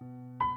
you